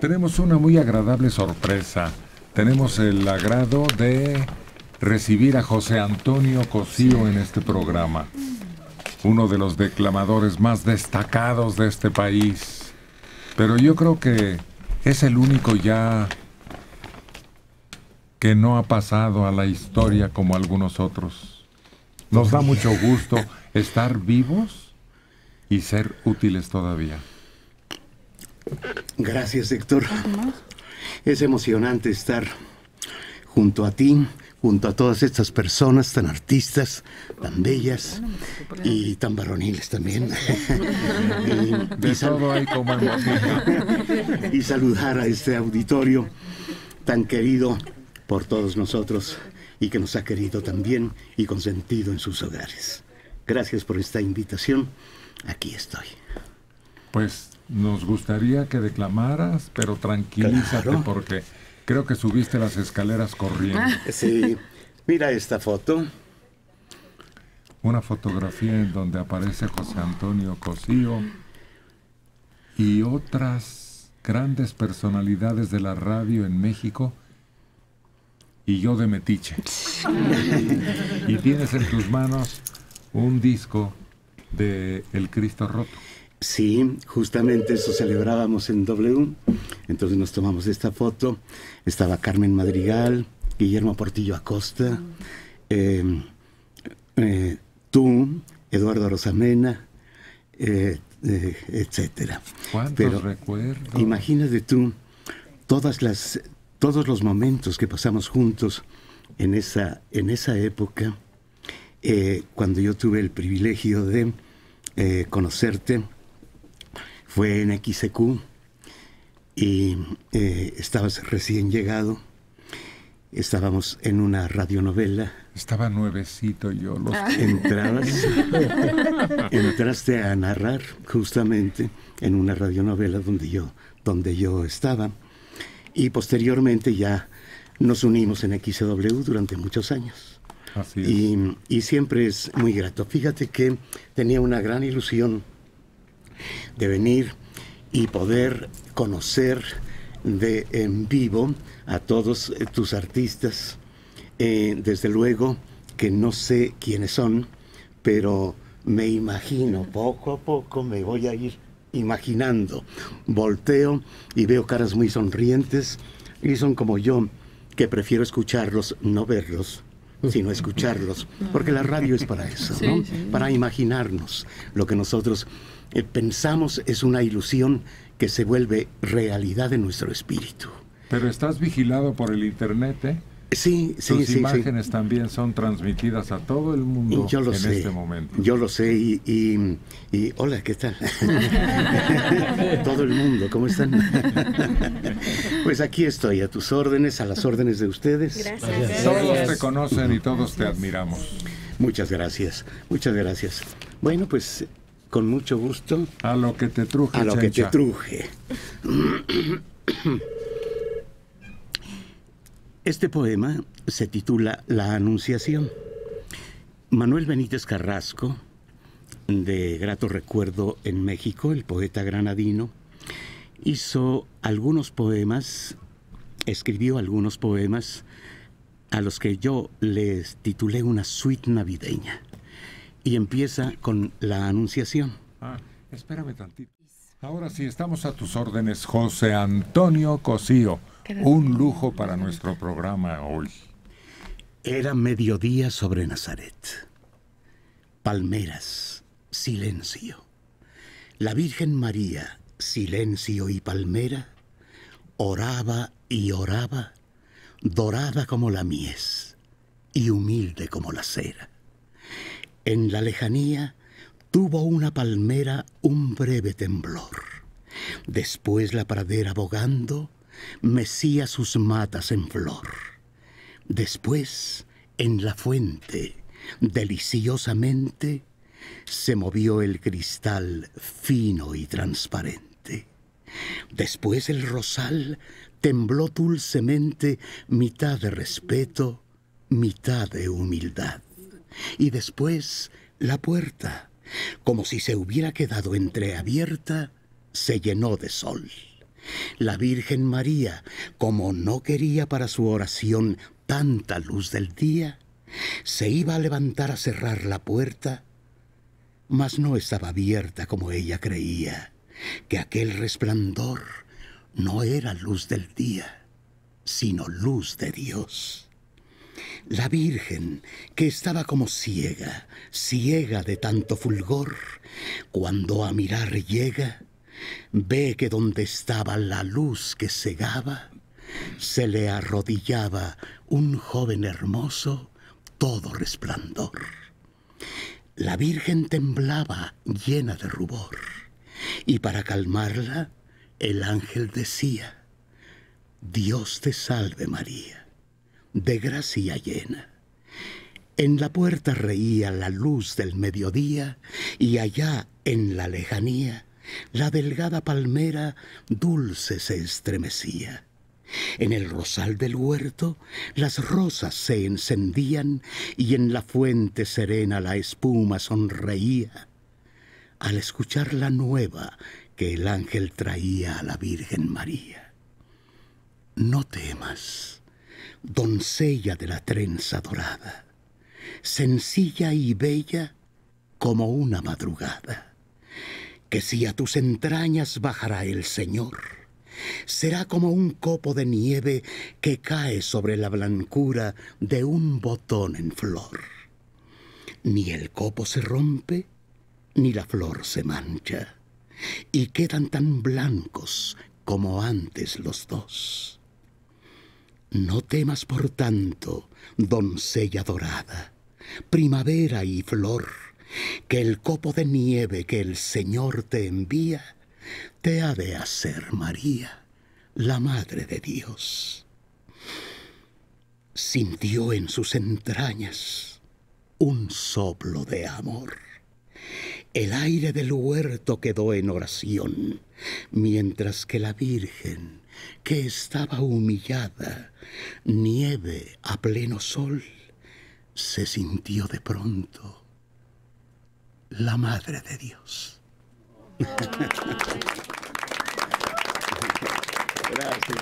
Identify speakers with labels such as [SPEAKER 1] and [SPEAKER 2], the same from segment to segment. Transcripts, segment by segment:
[SPEAKER 1] Tenemos una muy agradable sorpresa. Tenemos el agrado de recibir a José Antonio Cosío en este programa. Uno de los declamadores más destacados de este país. Pero yo creo que es el único ya que no ha pasado a la historia como algunos otros. Nos da mucho gusto estar vivos y ser útiles todavía.
[SPEAKER 2] Gracias, Héctor. Es emocionante estar junto a ti, junto a todas estas personas tan artistas, tan bellas y tan varoniles también.
[SPEAKER 1] Todo hay como
[SPEAKER 2] y saludar a este auditorio tan querido por todos nosotros y que nos ha querido también y consentido en sus hogares. Gracias por esta invitación. Aquí estoy.
[SPEAKER 1] Pues nos gustaría que declamaras, pero tranquilízate porque creo que subiste las escaleras corriendo.
[SPEAKER 2] Sí. Mira esta foto.
[SPEAKER 1] Una fotografía en donde aparece José Antonio Cosío y otras grandes personalidades de la radio en México y yo de Metiche. y tienes en tus manos un disco de El Cristo Roto.
[SPEAKER 2] Sí, justamente eso celebrábamos en W. Entonces nos tomamos esta foto. Estaba Carmen Madrigal, Guillermo Portillo Acosta, eh, eh, tú, Eduardo Rosamena, eh, etcétera.
[SPEAKER 1] ¿Cuántos recuerdos?
[SPEAKER 2] Imagínate tú todas las, todos los momentos que pasamos juntos en esa, en esa época, cuando yo tuve el privilegio de conocerte fue en XQ y eh, estabas recién llegado. Estábamos en una radionovela.
[SPEAKER 1] Estaba nuevecito yo. Los...
[SPEAKER 2] Ah. Entrabas, entraste a narrar justamente en una radionovela donde yo, donde yo estaba. Y posteriormente ya nos unimos en XW durante muchos años.
[SPEAKER 1] Así
[SPEAKER 2] Y, y siempre es muy grato. Fíjate que tenía una gran ilusión de venir y poder conocer de en vivo a todos eh, tus artistas. Eh, desde luego que no sé quiénes son, pero me imagino, poco a poco me voy a ir imaginando. Volteo y veo caras muy sonrientes y son como yo, que prefiero escucharlos, no verlos, sino escucharlos, porque la radio es para eso, ¿no? Para imaginarnos lo que nosotros eh, pensamos es una ilusión que se vuelve realidad en nuestro espíritu.
[SPEAKER 1] Pero estás vigilado por el Internet, ¿eh?
[SPEAKER 2] Sí, sí,
[SPEAKER 1] Tus imágenes también son transmitidas a todo el mundo
[SPEAKER 2] yo lo
[SPEAKER 1] en
[SPEAKER 2] sé,
[SPEAKER 1] este momento.
[SPEAKER 2] Yo lo sé y, y, hola, ¿qué tal? todo el mundo, ¿cómo están? pues aquí estoy, a tus órdenes, a las órdenes de ustedes.
[SPEAKER 3] Gracias.
[SPEAKER 1] Todos te conocen y todos te admiramos.
[SPEAKER 2] Muchas gracias, muchas gracias. Bueno, pues con mucho gusto.
[SPEAKER 1] A lo que te truje.
[SPEAKER 2] A lo que te truje. Este poema se titula La Anunciación. Manuel Benítez Carrasco, de grato recuerdo en México, el poeta granadino, hizo algunos poemas, escribió algunos poemas a los que yo les titulé una suite navideña y empieza con la anunciación.
[SPEAKER 1] Ah, espérame tantito. Ahora sí, estamos a tus órdenes, José Antonio Cosío. Un lujo para nuestro programa hoy.
[SPEAKER 2] Era mediodía sobre Nazaret. Palmeras, silencio. La Virgen María, silencio y palmera, oraba y oraba, dorada como la mies y humilde como la cera. En la lejanía tuvo una palmera un breve temblor. Después la pradera bogando mecía sus matas en flor. Después, en la fuente, deliciosamente, se movió el cristal fino y transparente. Después el rosal tembló dulcemente, mitad de respeto, mitad de humildad. Y después la puerta, como si se hubiera quedado entreabierta, se llenó de sol. La Virgen María, como no quería para su oración tanta luz del día, se iba a levantar a cerrar la puerta, mas no estaba abierta como ella creía, que aquel resplandor no era luz del día, sino luz de Dios. La Virgen, que estaba como ciega, ciega de tanto fulgor, cuando a mirar llega, ve que donde estaba la luz que cegaba, se le arrodillaba un joven hermoso, todo resplandor. La Virgen temblaba llena de rubor, y para calmarla, el ángel decía, Dios te salve María, de gracia llena. En la puerta reía la luz del mediodía y allá en la lejanía la delgada palmera dulce se estremecía. En el rosal del huerto las rosas se encendían y en la fuente serena la espuma sonreía. Al escuchar la nueva que el ángel traía a la Virgen María. No temas, doncella de la trenza dorada, sencilla y bella como una madrugada, que si a tus entrañas bajará el Señor, será como un copo de nieve que cae sobre la blancura de un botón en flor. Ni el copo se rompe, ni la flor se mancha y quedan tan blancos como antes los dos. No temas por tanto, doncella dorada, primavera y flor, que el copo de nieve que el Señor te envía te ha de hacer María, la Madre de Dios. Sintió en sus entrañas un soplo de amor el aire del huerto quedó en oración, mientras que la Virgen, que estaba humillada, nieve a pleno sol, se sintió de pronto la Madre de Dios.
[SPEAKER 1] gracias,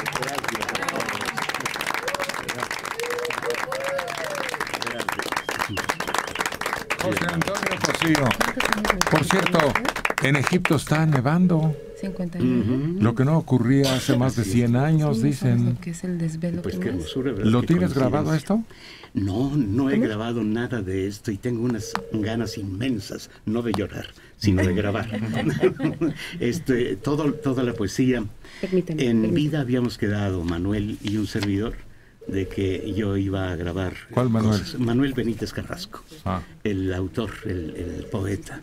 [SPEAKER 1] José Antonio Cosío. Por cierto, en Egipto está nevando. Lo que no ocurría hace más de 100 años, dicen.
[SPEAKER 2] Pues
[SPEAKER 1] ¿Lo tienes grabado esto?
[SPEAKER 2] No, no he grabado nada de esto y tengo unas ganas inmensas, no de llorar, sino de grabar. este, todo, toda la poesía. En vida habíamos quedado, Manuel y un servidor, de que yo iba a grabar.
[SPEAKER 1] ¿Cuál Manuel?
[SPEAKER 2] Manuel Benítez Carrasco, ah. el autor, el, poeta.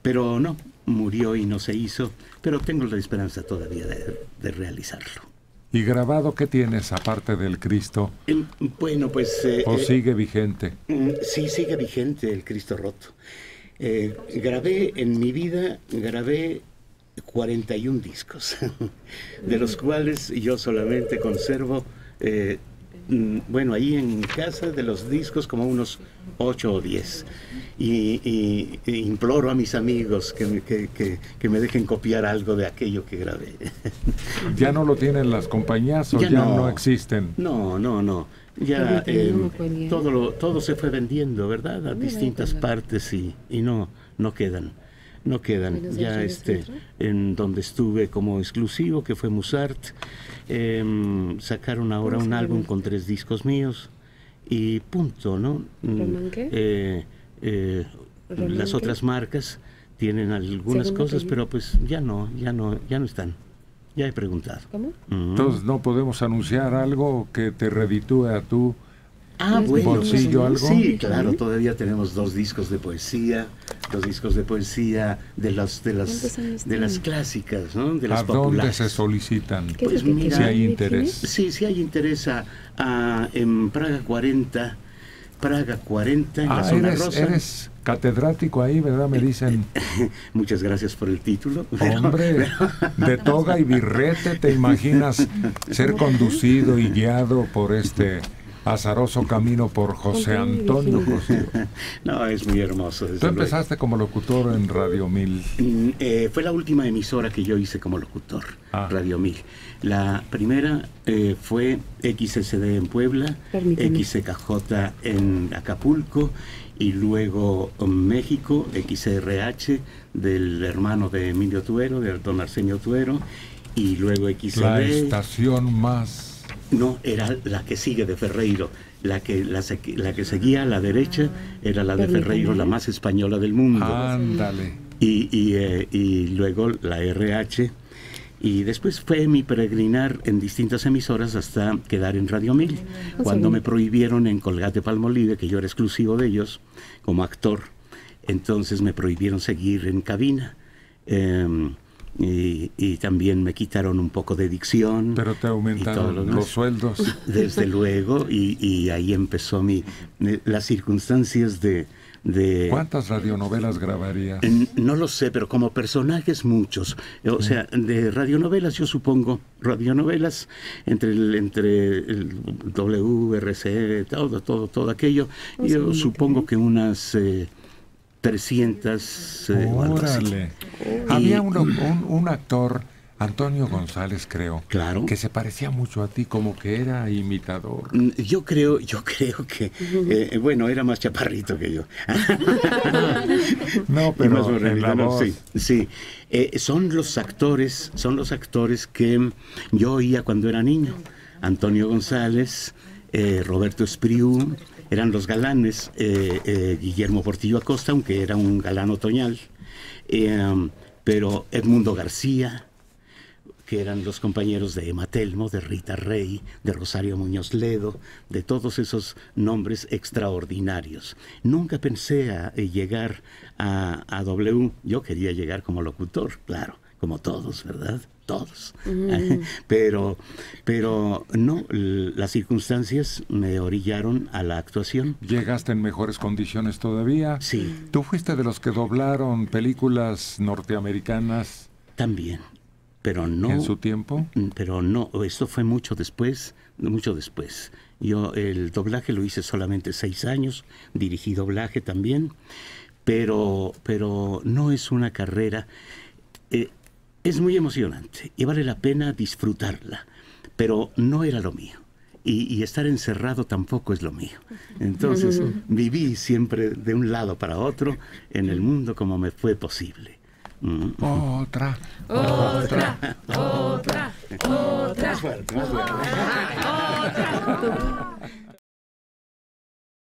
[SPEAKER 2] Pero no, murió y no se hizo, pero tengo la esperanza todavía de, realizarlo.
[SPEAKER 1] ¿Y grabado qué tienes aparte del Cristo?
[SPEAKER 2] bueno, pues...
[SPEAKER 1] Eh, ¿O eh, sigue vigente?
[SPEAKER 2] Mm, sí, sigue vigente el Cristo roto. Eh, grabé en mi vida, grabé 41 discos, de los cuales yo solamente conservo bueno, ahí en casa de los discos como unos 8 o 10. Y, imploro a mis amigos que, que, me dejen copiar algo de aquello que grabé.
[SPEAKER 1] ¿Ya no lo tienen las compañías o ya, no, existen?
[SPEAKER 2] No, no, no. Ya em, todo, todo se fue vendiendo, ¿verdad? A distintas partes y, y no, no quedan no quedan. Ya este, en donde estuve como exclusivo, que fue Musart, em, sacaron ahora un álbum con tres discos míos y punto, ¿no?
[SPEAKER 3] Mm,
[SPEAKER 2] eh, eh, las otras marcas tienen algunas cosas, pero pues ya no, ya no, ya no están. Ya he preguntado.
[SPEAKER 3] ¿Cómo?
[SPEAKER 1] Entonces no podemos anunciar algo que te reditúe a tú
[SPEAKER 2] Ah, bueno,
[SPEAKER 1] bolsillo algo?
[SPEAKER 2] Sí, claro, todavía tenemos dos discos de poesía, dos discos de poesía de las de las de las clásicas, ¿no? De las
[SPEAKER 1] ¿A dónde se solicitan?
[SPEAKER 2] Pues mira,
[SPEAKER 1] si hay interés.
[SPEAKER 2] Sí, sí hay interés a, en Praga 40, Praga 40 en
[SPEAKER 1] ah,
[SPEAKER 2] la zona
[SPEAKER 1] eres,
[SPEAKER 2] rosa.
[SPEAKER 1] eres catedrático ahí, ¿verdad? Me dicen.
[SPEAKER 2] Muchas gracias por el título.
[SPEAKER 1] Hombre, de toga y birrete, ¿te imaginas ser conducido y guiado por este azaroso camino por José Antonio Cosío.
[SPEAKER 2] no, es muy hermoso.
[SPEAKER 1] Tú empezaste como locutor en Radio Mil.
[SPEAKER 2] Mm, eh, fue la última emisora que yo hice como locutor, ah. Radio Mil. La primera eh, fue XSD en Puebla, XCKJ en Acapulco y luego México, XRH del hermano de Emilio Tuero, de don Arsenio Tuero, y luego XSD.
[SPEAKER 1] La estación más
[SPEAKER 2] no, era la que sigue de Ferreiro. La que, la, que seguía a la derecha era la de Ferreiro, la más española del mundo.
[SPEAKER 1] Ándale.
[SPEAKER 2] Y, eh, y, luego la RH. Y después fue mi peregrinar en distintas emisoras hasta quedar en Radio Mil. Cuando me prohibieron en Colgate Palmolive, que yo era exclusivo de ellos como actor, entonces me prohibieron seguir en cabina. Em, y, también me quitaron un poco de dicción.
[SPEAKER 1] Pero te aumentaron los sueldos.
[SPEAKER 2] Desde luego, y, ahí empezó mi, las circunstancias de, de...
[SPEAKER 1] ¿Cuántas radionovelas grabarías?
[SPEAKER 2] No lo sé, pero como personajes muchos. O sea, de radionovelas yo supongo, radionovelas entre el, entre el WRC, todo, todo, todo aquello, yo supongo que unas... Eh, 300.
[SPEAKER 1] Eh, Órale. Había un, un, actor, Antonio González, creo.
[SPEAKER 2] Claro.
[SPEAKER 1] Que se parecía mucho a ti, como que era imitador.
[SPEAKER 2] Mm, yo creo, yo creo que, eh, bueno, era más chaparrito que yo.
[SPEAKER 1] no, pero en
[SPEAKER 2] sí, sí. Eh, son los actores, son los actores que yo oía cuando era niño. Antonio González, Roberto Espriu, eran los galanes, eh, eh, Guillermo Portillo Acosta, aunque era un galán otoñal, eh, pero Edmundo García, que eran los compañeros de Emma Telmo, de Rita Rey, de Rosario Muñoz Ledo, de todos esos nombres extraordinarios. Nunca pensé a, llegar a, a W, yo quería llegar como locutor, claro, como todos, ¿verdad? Todos. pero, pero no, las circunstancias me orillaron a la actuación.
[SPEAKER 1] ¿Llegaste en mejores condiciones todavía?
[SPEAKER 2] Sí.
[SPEAKER 1] ¿Tú fuiste de los que doblaron películas norteamericanas?
[SPEAKER 2] También, pero no...
[SPEAKER 1] ¿En su tiempo?
[SPEAKER 2] Mm, pero no, esto fue mucho después, mucho después. Yo el doblaje lo hice solamente seis años, dirigí doblaje también, pero, pero no es una carrera... Eh, es muy emocionante y vale la pena disfrutarla, pero no era lo mío. Y, estar encerrado tampoco es lo mío. Entonces viví siempre de un lado para otro en el mundo como me fue posible.
[SPEAKER 1] Mm. Otra, otra, otra, otra. Más fuerte, más fuerte.